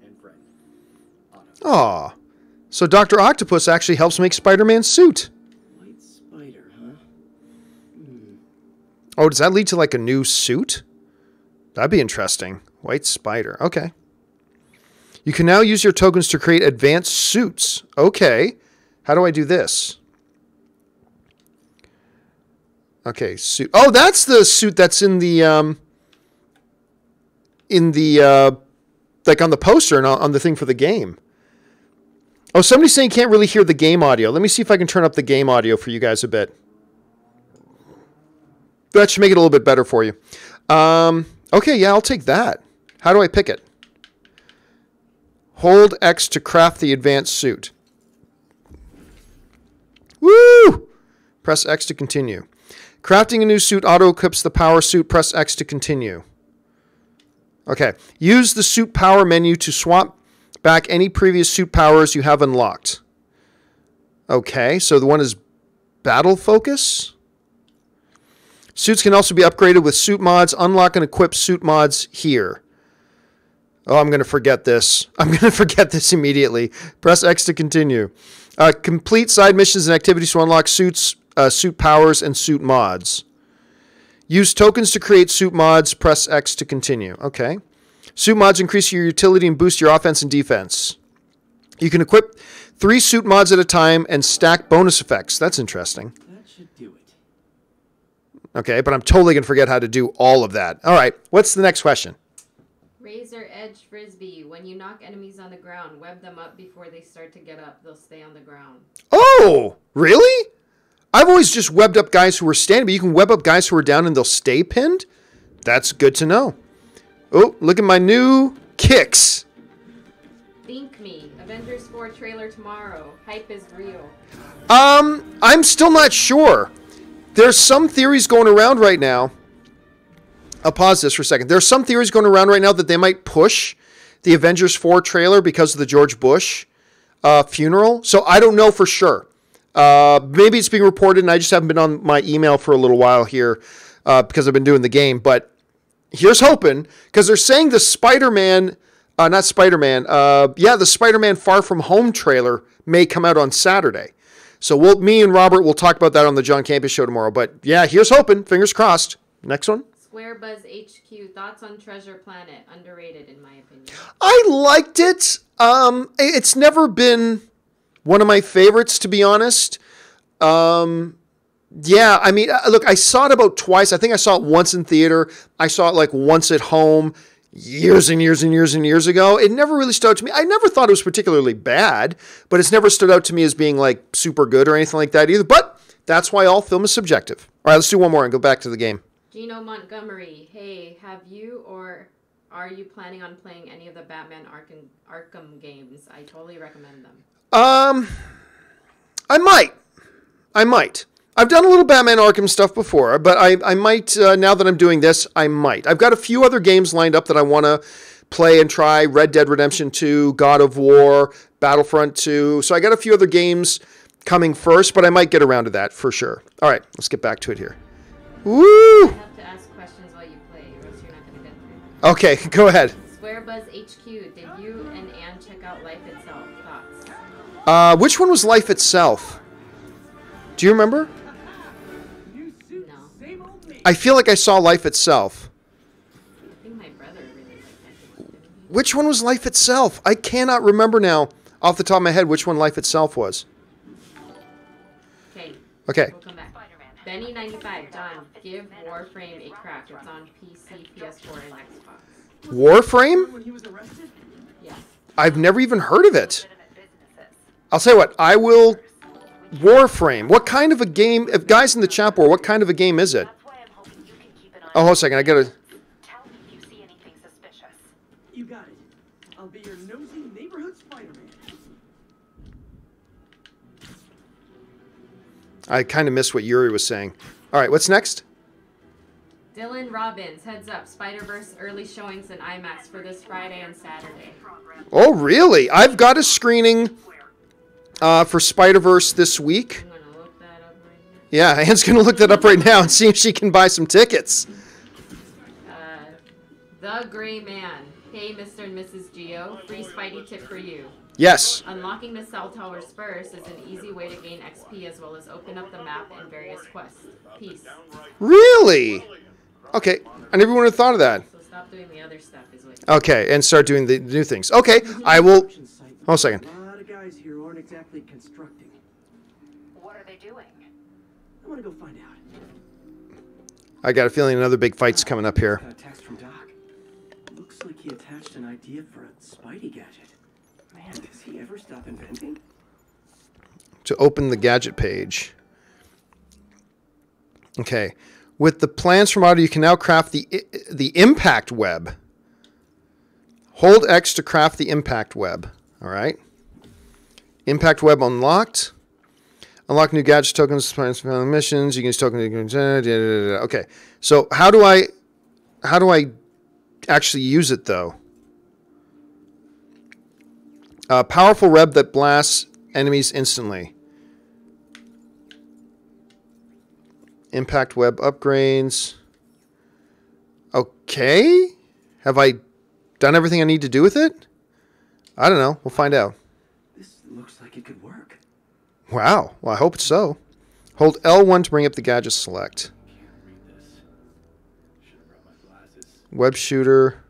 Speaker 3: and friend, Otto.
Speaker 1: oh. So Dr. Octopus actually helps make Spider-Man's suit.
Speaker 3: White spider, huh? Hmm.
Speaker 1: Oh, does that lead to like a new suit? That'd be interesting. White Spider. Okay. You can now use your tokens to create advanced suits. Okay. How do I do this? Okay, suit. Oh, that's the suit that's in the um in the uh like on the poster and on the thing for the game. Oh, somebody's saying can't really hear the game audio. Let me see if I can turn up the game audio for you guys a bit. That should make it a little bit better for you. Um, okay, yeah, I'll take that. How do I pick it? Hold X to craft the advanced suit. Woo! Press X to continue. Crafting a new suit auto equips the power suit. Press X to continue. Okay. Use the suit power menu to swap back any previous suit powers you have unlocked. Okay, so the one is battle focus. Suits can also be upgraded with suit mods. Unlock and equip suit mods here. Oh, I'm going to forget this. [laughs] I'm going to forget this immediately. Press X to continue. Uh, complete side missions and activities to unlock suits, uh, suit powers, and suit mods. Use tokens to create suit mods. Press X to continue. Okay. Suit mods increase your utility and boost your offense and defense. You can equip three suit mods at a time and stack bonus effects. That's interesting.
Speaker 3: That should do it.
Speaker 1: Okay, but I'm totally going to forget how to do all of that. All right, what's the next question?
Speaker 2: Razor edge frisbee. When you knock enemies on the ground, web them up before they start to get up. They'll stay on the ground.
Speaker 1: Oh, really? I've always just webbed up guys who were standing, but you can web up guys who are down and they'll stay pinned? That's good to know. Oh, look at my new kicks.
Speaker 2: Think me. Avengers 4 trailer tomorrow. Hype is real.
Speaker 1: Um, I'm still not sure. There's some theories going around right now. I'll pause this for a second. There's some theories going around right now that they might push the Avengers 4 trailer because of the George Bush uh, funeral. So I don't know for sure. Uh, maybe it's being reported, and I just haven't been on my email for a little while here uh, because I've been doing the game. But here's hoping because they're saying the Spider-Man, uh, not Spider-Man, uh, yeah, the Spider-Man Far From Home trailer may come out on Saturday. So we'll, me and Robert will talk about that on the John Campea show tomorrow. But yeah, here's hoping. Fingers crossed. Next one.
Speaker 2: Square Buzz HQ. Thoughts on Treasure Planet? Underrated, in my opinion.
Speaker 1: I liked it. Um, it's never been one of my favorites, to be honest. Um, yeah, I mean, uh, look, I saw it about twice. I think I saw it once in theater. I saw it like once at home years and years and years and years ago. It never really stood out to me. I never thought it was particularly bad, but it's never stood out to me as being like super good or anything like that either. But that's why all film is subjective. All right, let's do one more and go back to the game.
Speaker 2: Gino Montgomery. Hey, have you or are you planning on playing any of the Batman Arkham, Arkham games? I totally recommend them.
Speaker 1: Um, I might. I might. I've done a little Batman Arkham stuff before, but I, I might, uh, now that I'm doing this, I might. I've got a few other games lined up that I want to play and try Red Dead Redemption 2, God of War, Battlefront 2. So I got a few other games coming first, but I might get around to that for sure. All right, let's get back to it here. Woo!
Speaker 2: I have to ask questions while you play, or else you're not going to get through.
Speaker 1: Okay, [laughs] go ahead.
Speaker 2: Square Buzz HQ. Did you and Anne check out Life Itself? Thoughts?
Speaker 1: Uh, which one was Life Itself? Do you remember?
Speaker 2: No.
Speaker 4: same old me.
Speaker 1: I feel like I saw Life Itself.
Speaker 2: I think my brother really
Speaker 1: which one was Life Itself? I cannot remember now off the top of my head which one Life Itself was.
Speaker 2: Okay,
Speaker 1: Okay.
Speaker 2: we'll. Benny ninety five, John, give Warframe a crack. It's on PC, PS4, and Xbox.
Speaker 1: Warframe?
Speaker 4: When he was arrested?
Speaker 2: Yes.
Speaker 1: I've never even heard of it.
Speaker 6: Legitimate businesses.
Speaker 1: I'll tell you what, I will. Warframe. What kind of a game? If guys in the chat board, what kind of a game is it?
Speaker 6: That's why I'm hoping you can keep an eye
Speaker 1: Oh, hold on a second. I gotta.
Speaker 6: Tell me if you see anything suspicious.
Speaker 4: Got it. I'll be your nosy neighborhood Spider-Man.
Speaker 1: I kind of missed what Yuri was saying. All right, what's next?
Speaker 2: Dylan Robbins, heads up, Spider Verse early showings in IMAX for this Friday and Saturday.
Speaker 1: Oh, really? I've got a screening uh, for Spider Verse this week.
Speaker 2: I'm gonna look that up right now.
Speaker 1: Yeah, [laughs] Anne's gonna look that up right now and see if she can buy some tickets.
Speaker 2: Uh, the Gray Man. Hey, Mr. and Mrs. Geo, free Spidey tip for you.
Speaker 1: Yes.
Speaker 2: Unlocking the cell towers first is an easy way to gain XP as well as open up the map and various quests. Peace.
Speaker 1: Really? Okay, I never would have thought of that.
Speaker 2: So stop doing the other stuff is what.
Speaker 1: Okay, and start doing the new things. Okay, I will. Hold a second.
Speaker 4: A lot of guys here who aren't exactly constructing.
Speaker 6: What are they doing?
Speaker 4: I want to go find out.
Speaker 1: I got a feeling another big fight's coming up here.
Speaker 4: Got a text from Doc. Looks like he attached an idea for a Spidey gadget. Man, does he ever stop inventing?
Speaker 1: to open the gadget page. Okay. With the plans from Otto, you can now craft the the impact web. Hold X to craft the impact web. All right. Impact web unlocked. Unlock new gadget tokens, missions. You can use tokens. Okay. So how do I how do I actually use it though? A powerful web that blasts enemies instantly. Impact web upgrades. Okay. Have I done everything I need to do with it? I don't know. We'll find out.
Speaker 4: Could work.
Speaker 1: Wow. Well, I hope so. Hold L1 to bring up the gadget select. Web shooter,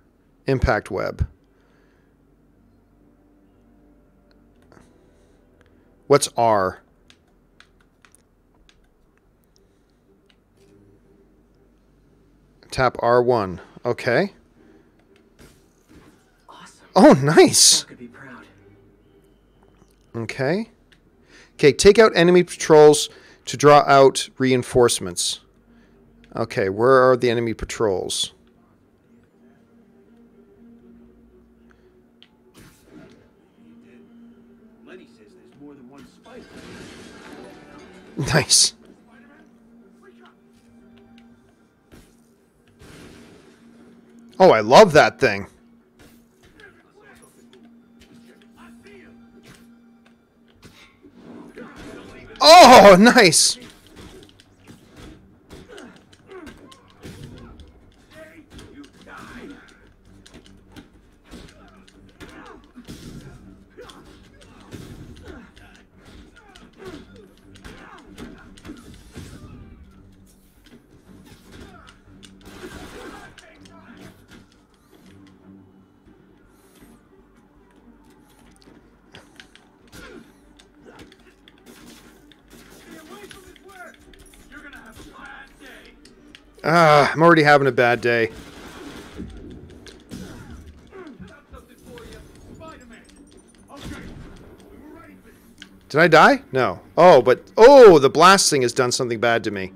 Speaker 1: impact web. What's R? Tap R1. Okay.
Speaker 4: Awesome.
Speaker 1: Oh, nice.
Speaker 4: Doc could be proud.
Speaker 1: Okay. Okay, take out enemy patrols to draw out reinforcements. Okay, where are the enemy patrols? [laughs] Nice. Oh, I love that thing. Oh, nice. Ah, I'm already having a bad day. Did I die? No. Oh, but oh, the blast thing has done something bad to me.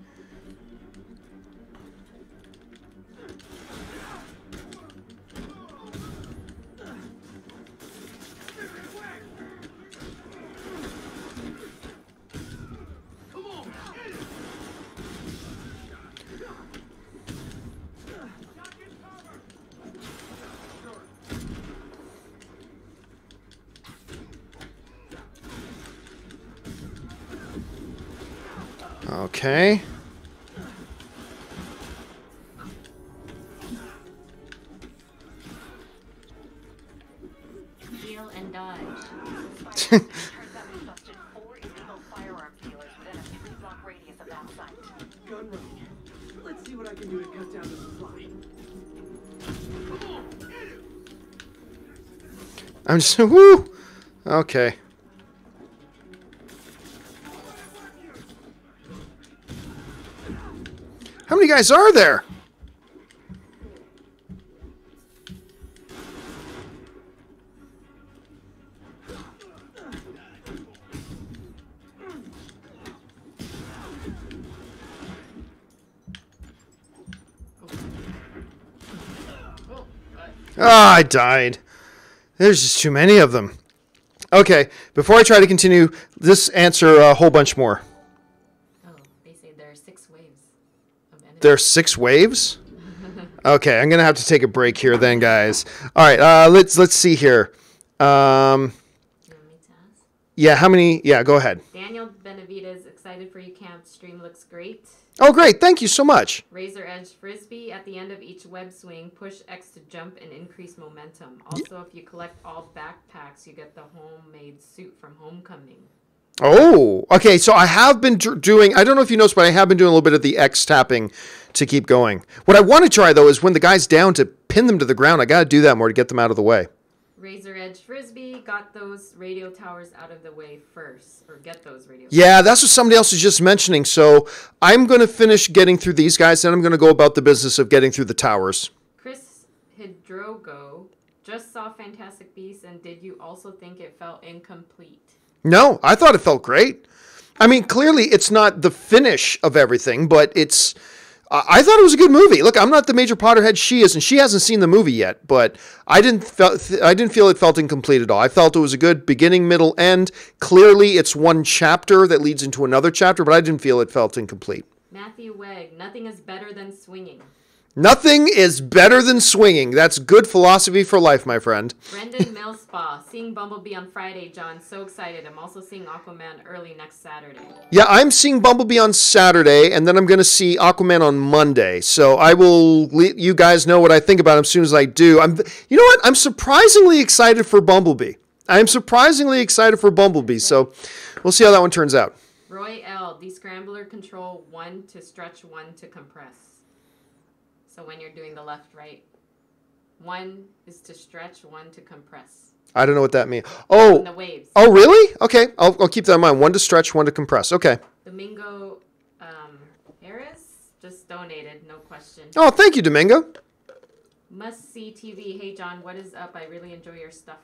Speaker 4: Cut down the supply.
Speaker 1: I'm just [laughs] whoo. Okay. Guys are there? Ah, I died. There's just too many of them. Okay, before I try to continue, this answer a whole bunch more.
Speaker 2: Of enemies.
Speaker 1: There are six waves. [laughs] Okay, I'm gonna have to take a break here, then, guys. All right, uh, let's let's see here. Um,
Speaker 2: You want me to ask?
Speaker 1: yeah, how many? Yeah, go ahead.
Speaker 2: Daniel Benavides, excited for you camp. Stream looks great.
Speaker 1: Oh, great! Thank you so much.
Speaker 2: Razor edge frisbee at the end of each web swing. Push X to jump and increase momentum. Also, if you collect all backpacks, you get the homemade suit from Homecoming.
Speaker 1: Oh, okay. So I have been doing. I don't know if you noticed, but I have been doing a little bit of the X tapping to keep going. What I want to try though is when the guy's down to pin them to the ground. I got to do that more to get them out of the way.
Speaker 2: Razor edge frisbee got those radio towers out of the way first, or get those radio.
Speaker 1: Yeah, that's what somebody else was just mentioning. So I'm going to finish getting through these guys, and I'm going to go about the business of getting through the towers.
Speaker 2: Chris Hidrogo just saw Fantastic Beasts, and did you also think it felt incomplete?
Speaker 1: No, I thought it felt great. I mean, clearly it's not the finish of everything, but it's. I thought it was a good movie. Look, I'm not the major Potterhead she is, and she hasn't seen the movie yet. But I didn't felt I didn't feel it felt incomplete at all. I felt it was a good beginning, middle, end. Clearly, it's one chapter that leads into another chapter, but I didn't feel it felt incomplete.
Speaker 2: Matthew Wegg, nothing is better than swinging.
Speaker 1: Nothing is better than swinging. That's good philosophy for life, my friend.
Speaker 2: Brendan Millspaw, seeing Bumblebee on Friday, John. So excited. I'm also seeing Aquaman early next Saturday.
Speaker 1: Yeah, I'm seeing Bumblebee on Saturday, and then I'm going to see Aquaman on Monday. So I will let you guys know what I think about him as soon as I do. I'm, you know what? I'm surprisingly excited for Bumblebee. I'm surprisingly excited for Bumblebee. So we'll see how that one turns out.
Speaker 2: Roy L. Descrambler control one to stretch, one to compress. So when you're doing the left, right, one is to stretch, one to compress.
Speaker 1: I don't know what that means. Oh,
Speaker 2: the waves.
Speaker 1: oh, really? Okay, I'll, I'll keep that in mind. One to stretch, one to compress. Okay.
Speaker 2: Domingo um, Harris just donated, no question.
Speaker 1: Oh, thank you, Domingo.
Speaker 2: Must see TV. Hey John, what is up? I really enjoy your stuff.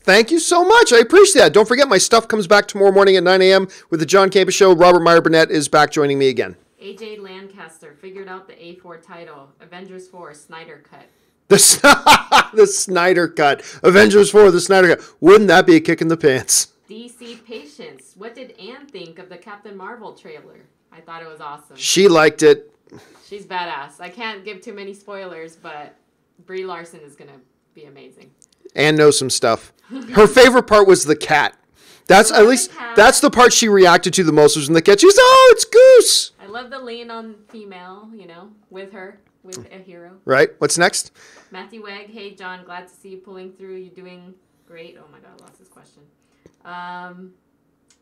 Speaker 1: Thank you so much. I appreciate that. Don't forget, my stuff comes back tomorrow morning at 9 a.m. with the John Campea Show. Robert Meyer Burnett is back joining me again.
Speaker 2: AJ Lancaster figured out the A4 title. Avengers 4 Snyder Cut.
Speaker 1: The, [laughs] the Snyder Cut. Avengers 4, the Snyder Cut. Wouldn't that be a kick in the pants?
Speaker 2: DC Patience. What did Anne think of the Captain Marvel trailer? I thought it was awesome.
Speaker 1: She liked it.
Speaker 2: She's badass. I can't give too many spoilers, but Brie Larson is gonna be amazing.
Speaker 1: Anne knows some stuff. Her favorite part was the cat. That's [laughs] at least that's the part she reacted to the most was when the cat. She's oh, it's Goose.
Speaker 2: Love the lean on female, you know, with her, with a hero.
Speaker 1: Right. What's next?
Speaker 2: Matthew Wegg, hey John, glad to see you pulling through. You're doing great. Oh my god, I lost this question. Um,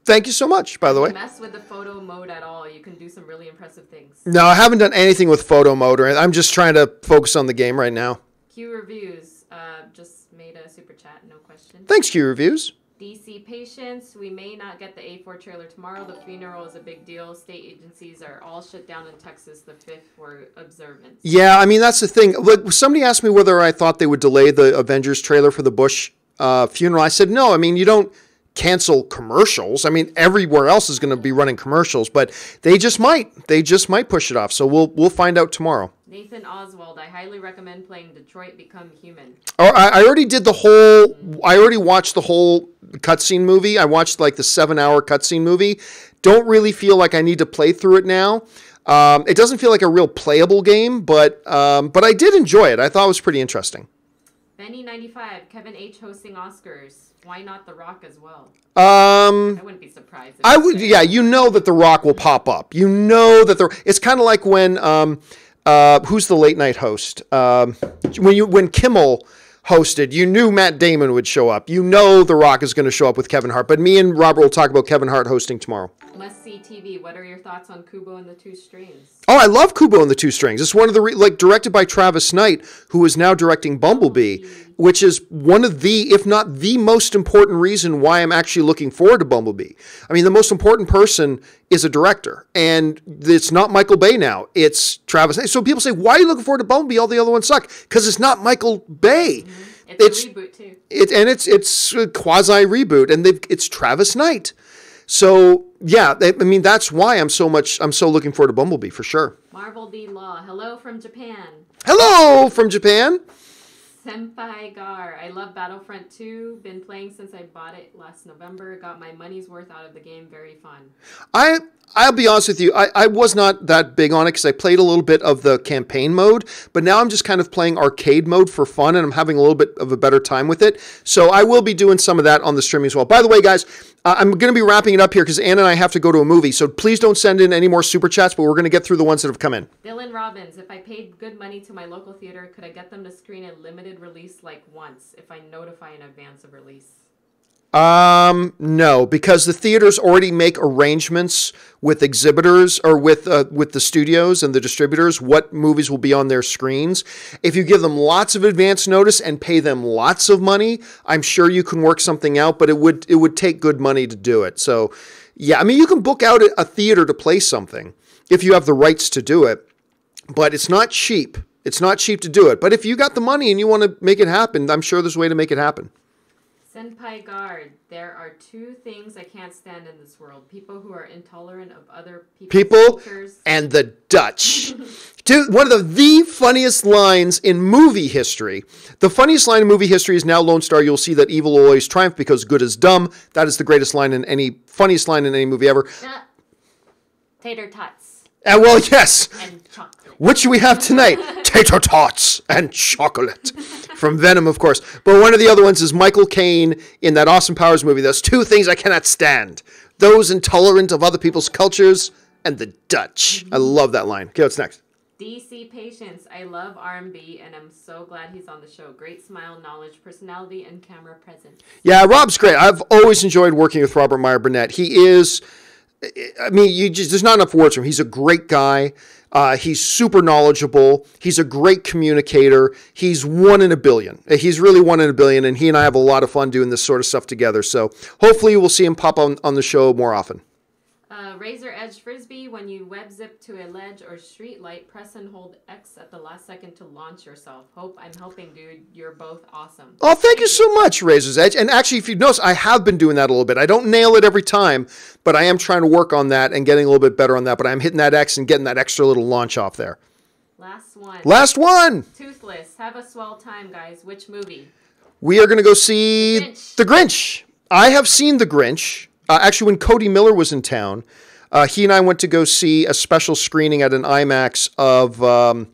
Speaker 1: Thank you so much. By the way.
Speaker 2: mess with the photo mode at all. You can do some really impressive things.
Speaker 1: No, I haven't done anything with photo mode, or I'm just trying to focus on the game right now.
Speaker 2: Q reviews. Uh, just made a super chat. No question.
Speaker 1: Thanks, Q reviews.
Speaker 2: DC Patience, we may not get the A4 trailer tomorrow. The funeral is a big deal. State agencies are all shut down in Texas the 5th for observance.
Speaker 1: Yeah, I mean that's the thing. Look, somebody asked me whether I thought they would delay the Avengers trailer for the Bush uh, funeral. I said no. I mean you don't cancel commercials. I mean everywhere else is going to be running commercials, but they just might. They just might push it off. So we'll we'll find out tomorrow.
Speaker 2: Nathan Oswald, I highly recommend playing Detroit Become Human.
Speaker 1: Oh, I, I already did the whole. I already watched the whole cutscene movie. I watched like the seven-hour cutscene movie. Don't really feel like I need to play through it now. Um, it doesn't feel like a real playable game, but um, but I did enjoy it. I thought it was pretty interesting.
Speaker 2: Benny95, Kevin H hosting Oscars. Why not The Rock as well?
Speaker 1: Um,
Speaker 2: I wouldn't be surprised.
Speaker 1: I would, yeah. You know that the Rock will pop up. You know that the. It's kind of like when um, uh, who's the late night host? Um, when you when Kimmel hosted, you knew Matt Damon would show up. You know the Rock is going to show up with Kevin Hart. But me and Robert will talk about Kevin Hart hosting tomorrow.
Speaker 2: What are your thoughts on Kubo and the Two Strings?
Speaker 1: Oh, I love Kubo and the Two Strings. It's one of the re- like directed by Travis Knight, who is now directing Bumblebee, which is one of the, if not the most important reason why I'm actually looking forward to Bumblebee. I mean, the most important person is a director, and it's not Michael Bay now. It's Travis Knight. So people say, "Why are you looking forward to Bumblebee? All the other ones suck." Because it's not Michael Bay.
Speaker 2: It's,
Speaker 1: It's-
Speaker 2: a reboot too.
Speaker 1: It and it's it's a quasi reboot, and they've it's Travis Knight. So yeah, I mean that's why I'm so much I'm so looking forward to Bumblebee for sure.
Speaker 2: Marvel D Law, hello from Japan.
Speaker 1: Hello from Japan.
Speaker 2: Senpai Gar, I love Battlefront 2. Been playing since I bought it last November. Got my money's worth out of the game. Very fun.
Speaker 1: I I'll be honest with you. I, I was not that big on it because I played a little bit of the campaign mode, but now I'm just kind of playing arcade mode for fun, and I'm having a little bit of a better time with it. So I will be doing some of that on the stream as well. By the way, guys, uh, I'm going to be wrapping it up here because Ann and I have to go to a movie. So please don't send in any more super chats, but we're going to get through the ones that have come in.
Speaker 2: Dylan Robbins, if I paid good money to my local theater, could I get them to screen a limited release like once if I notify in advance of release?
Speaker 1: Um, no, because the theaters already make arrangements with exhibitors or with uh, with the studios and the distributors what movies will be on their screens. If you give them lots of advance notice and pay them lots of money, I'm sure you can work something out. But it would it would take good money to do it. So, yeah, I mean, you can book out a a theater to play something if you have the rights to do it but it's not cheap. It's not cheap to do it. But if you got the money and you want to make it happen, I'm sure there's a way to make it happen.
Speaker 2: Senpai Guard, there are two things I can't stand in this world people who are intolerant of other people's
Speaker 1: People
Speaker 2: cultures.
Speaker 1: and the Dutch. [laughs] Dude, one of the, the funniest lines in movie history. The funniest line in movie history is now Lone Starr. You'll see that evil will always triumph because good is dumb. That is the greatest line in any, funniest line in any movie ever.
Speaker 2: Uh, tater tots
Speaker 1: And well, [laughs] yes.
Speaker 2: and chocolate.
Speaker 1: What should we have tonight? [laughs] Tater tots and chocolate. From Venom, of course. But one of the other ones is Michael Caine in that Austin Powers movie. There's two things I cannot stand those intolerant of other people's cultures and the Dutch. I mm-hmm. love that line. Okay, what's next?
Speaker 2: DC Patience, I love R&B and I'm so glad he's on the show. Great smile, knowledge, personality, and camera presence.
Speaker 1: Yeah, Rob's great. I've always enjoyed working with Robert Meyer Burnett. He is, I mean, you just there's not enough words for him. He's a great guy. Uh, he's super knowledgeable. He's a great communicator. He's one in a billion. He's really one in a billion, and he and I have a lot of fun doing this sort of stuff together. So hopefully, we'll see him pop on, on the show more often.
Speaker 2: Uh, razor edge frisbee, when you web zip to a ledge or street light, press and hold X at the last second to launch yourself. Hope I'm helping, dude. You're both awesome.
Speaker 1: Oh, thank you so much, Razor's Edge. And actually, if you notice, I have been doing that a little bit. I don't nail it every time, but I am trying to work on that and getting a little bit better on that. But I'm hitting that X and getting that extra little launch off there.
Speaker 2: Last one.
Speaker 1: Last one.
Speaker 2: Toothless. Have a swell time, guys. Which movie?
Speaker 1: We are going to go see
Speaker 2: The Grinch.
Speaker 1: The Grinch. I have seen The Grinch. Uh, actually, when Cody Miller was in town, uh, he and I went to go see a special screening at an IMAX of um,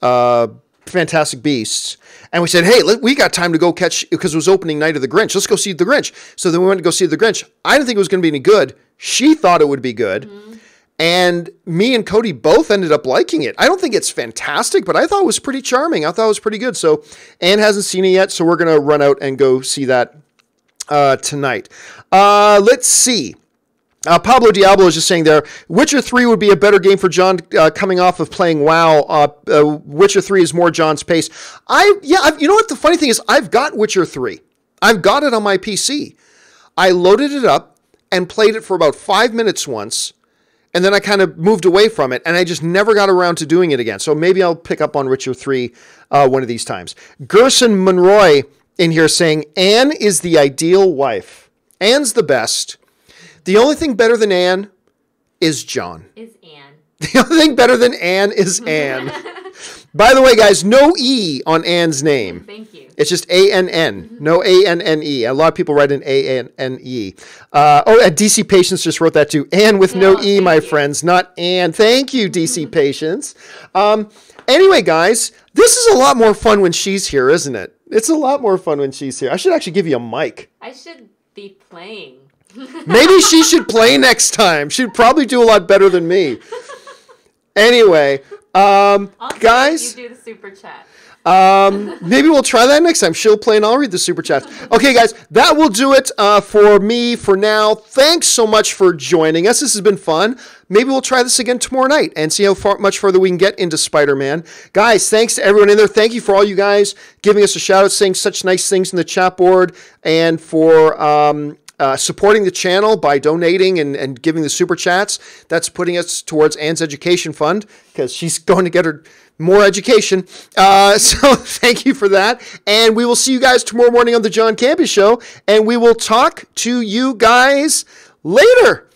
Speaker 1: uh, Fantastic Beasts. And we said, hey, let, we got time to go catch, because it was opening night of The Grinch. Let's go see The Grinch. So then we went to go see The Grinch. I didn't think it was going to be any good. She thought it would be good. And me and Cody both ended up liking it. I don't think it's fantastic, but I thought it was pretty charming. I thought it was pretty good. So Anne hasn't seen it yet, so we're going to run out and go see that uh, tonight. Uh, let's see. Uh, Pablo Diablo is just saying there, Witcher 3 would be a better game for John uh, coming off of playing WoW. Uh, uh, Witcher 3 is more John's pace. I, yeah, I've, you know what? The funny thing is, I've got Witcher 3. I've got it on my PC. I loaded it up and played it for about five minutes once, and then I kind of moved away from it, and I just never got around to doing it again. So maybe I'll pick up on Witcher 3 uh, one of these times. Gerson Monroy in here saying, Anne is the ideal wife. Anne's the best. The only thing better than Anne is John.
Speaker 2: Is Anne. [laughs]
Speaker 1: The only thing better than Anne is Anne. [laughs] By the way, guys, no E on Anne's name.
Speaker 2: Thank you.
Speaker 1: It's just A N N, no A N N E. A lot of people write in A N N E. Uh, oh, DC Patience just wrote that too. Anne with no
Speaker 2: Oh,
Speaker 1: E, my
Speaker 2: you.
Speaker 1: friends, not Anne. Thank you, DC [laughs] Patience. Um, anyway, guys, this is a lot more fun when she's here, isn't it? It's a lot more fun when she's here. I should actually give you a mic.
Speaker 2: I should be playing. [laughs]
Speaker 1: Maybe she should play next time. She'd probably do a lot better than me. [laughs] Anyway, um,
Speaker 2: Also,
Speaker 1: guys.
Speaker 2: you do the super chat.
Speaker 1: Um, maybe we'll try that next time. She'll play and I'll read the super chats. Okay, guys, that will do it uh, for me for now. Thanks so much for joining us. This has been fun. Maybe we'll try this again tomorrow night and see how far, much further we can get into Spider Man. Guys, thanks to everyone in there. Thank you for all you guys giving us a shout out, saying such nice things in the chat board, and for. Um, uh, supporting the channel by donating and, and giving the super chats. That's putting us towards Anne's education fund because she's [laughs] going to get her more education. Uh, [laughs] so thank you for that. And we will see you guys tomorrow morning on the John Campea Show. And we will talk to you guys later.